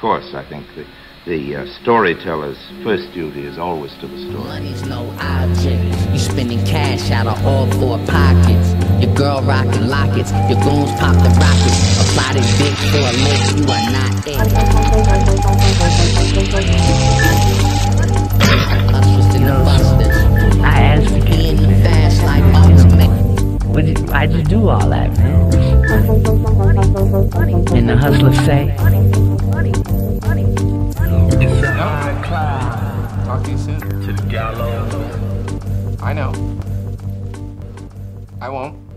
course, I think the, the uh, storyteller's first duty is always to the story. Money's no object. You spending cash out of all four pockets. Your girl rocking lockets. Your goons pop the rockets. Apply this dick for a lick. You are not it. Hustlers and. I asked the Be in fast like ultimate. But it- I just do all that, man. And the hustlers say, Talk to you soon. To the gallows. I know. I won't.